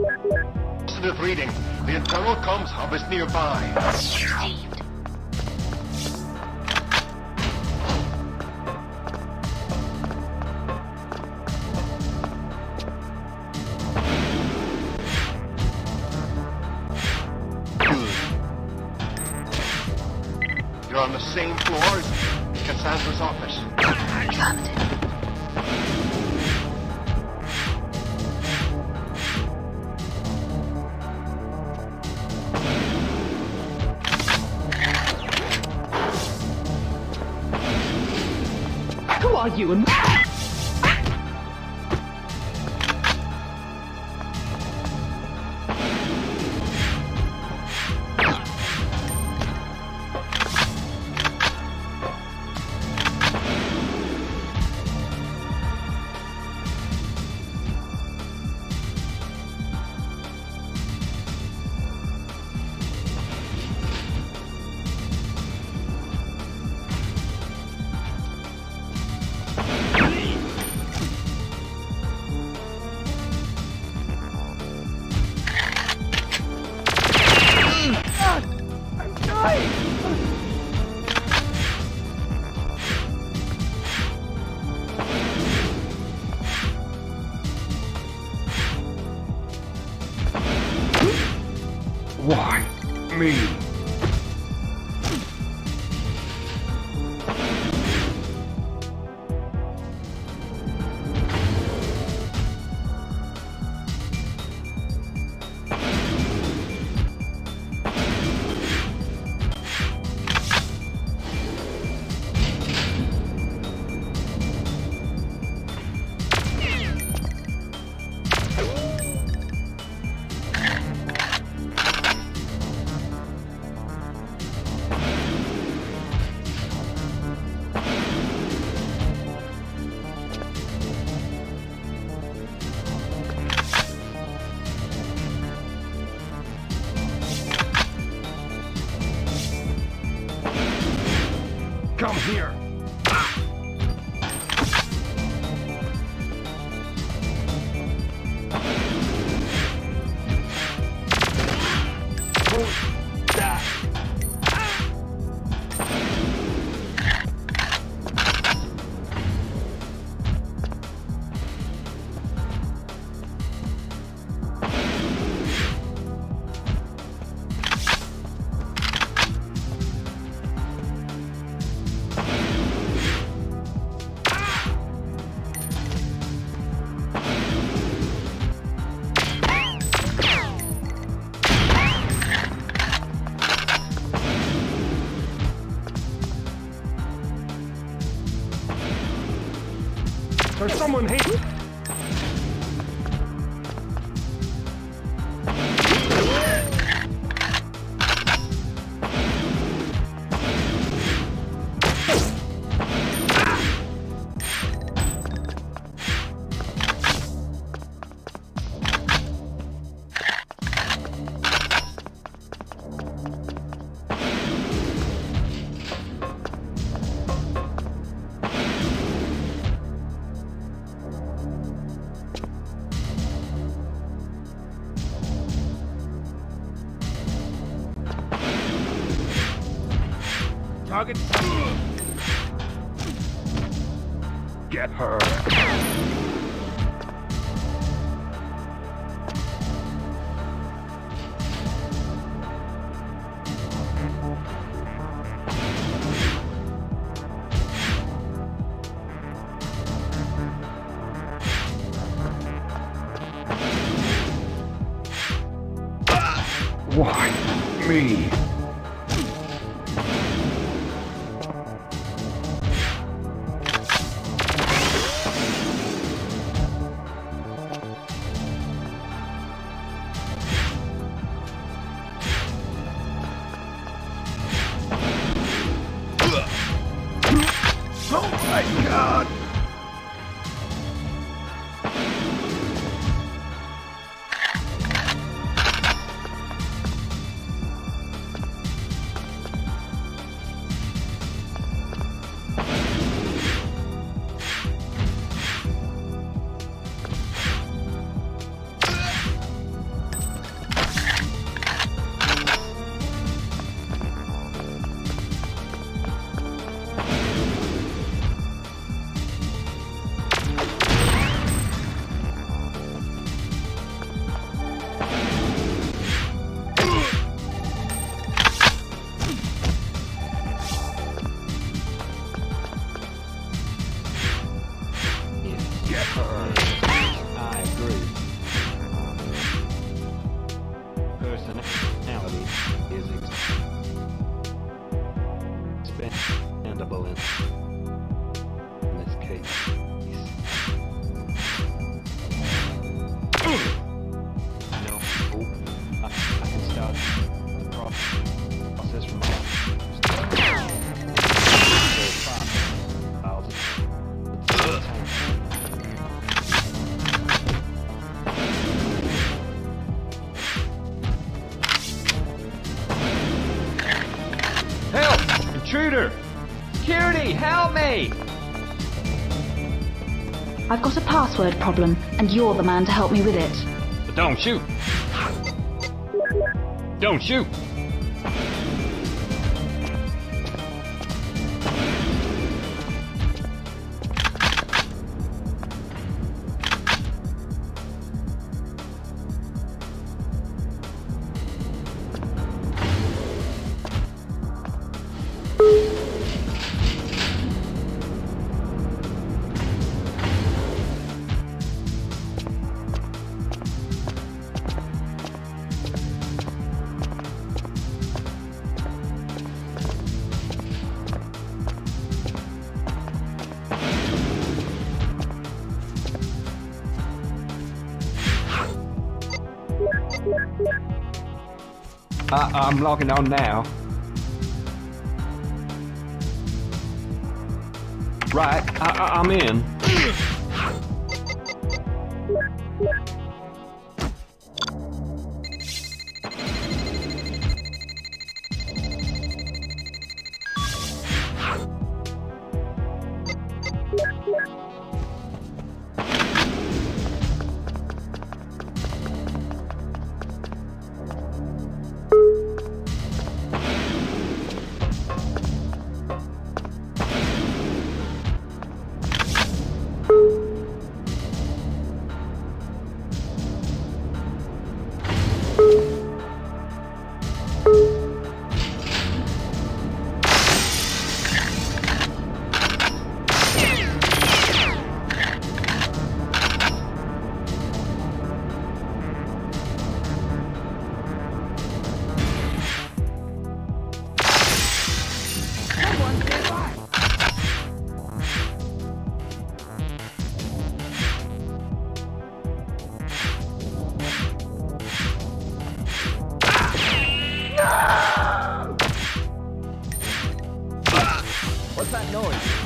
Positive reading. The internal comms hub is nearby. Received. Are you Me? There's someone here. Target. Get her. Why me? Password problem, and you're the man to help me with it. But don't shoot! Don't shoot! Uh, I'm logging on now. Right, I, I, I'm in. That noise?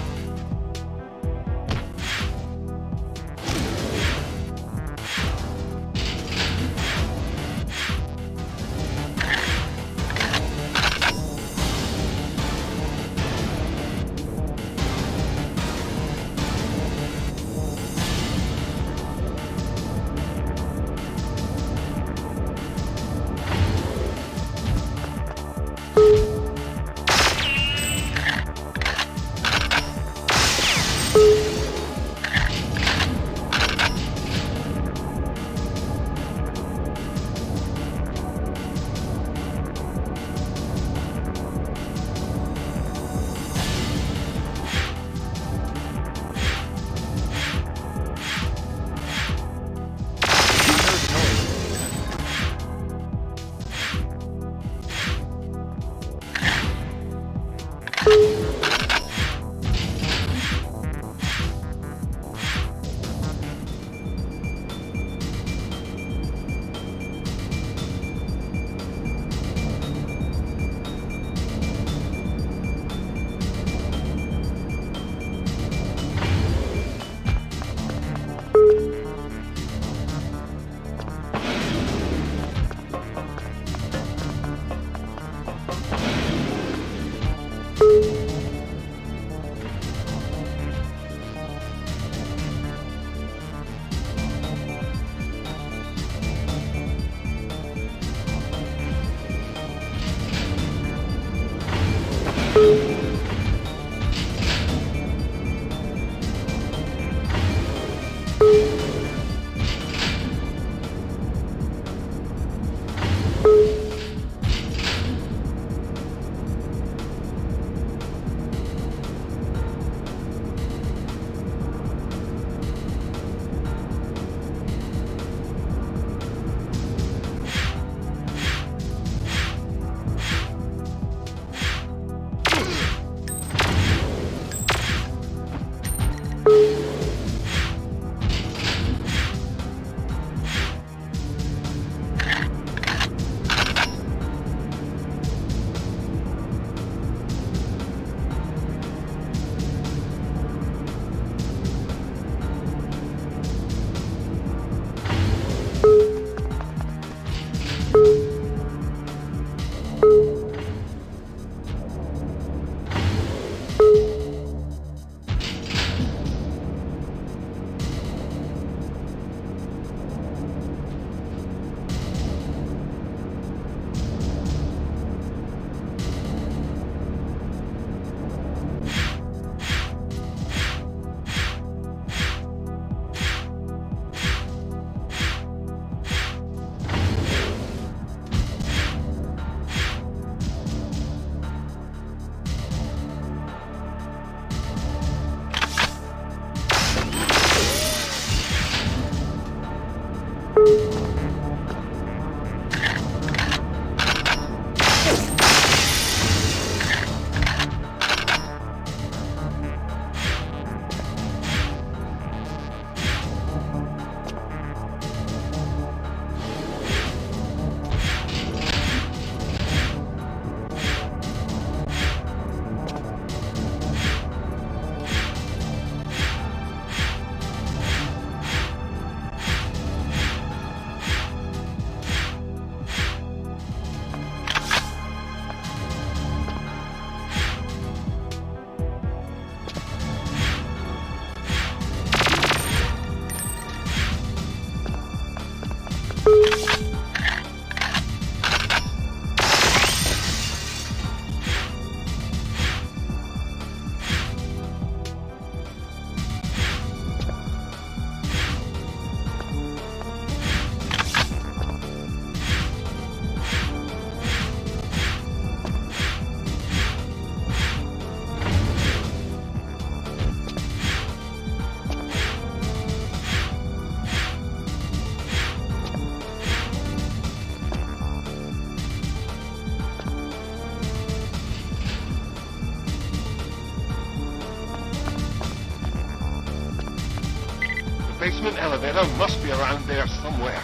Basement elevator must be around there somewhere.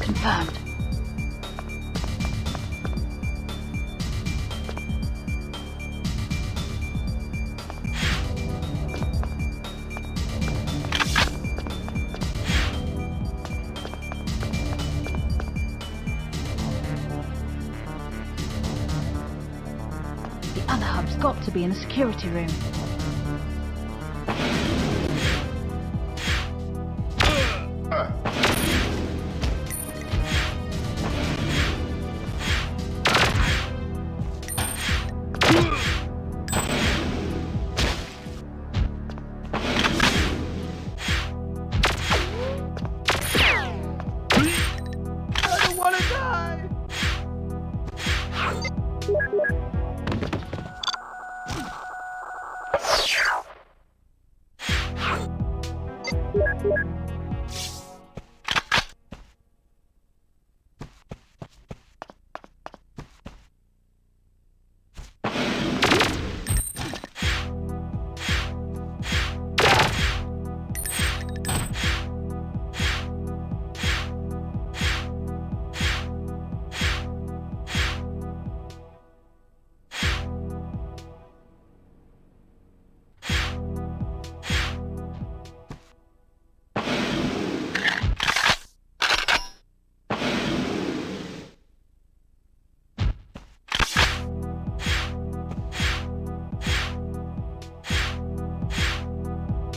Confirmed. The other hub's got to be in the security room.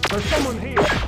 There's someone here.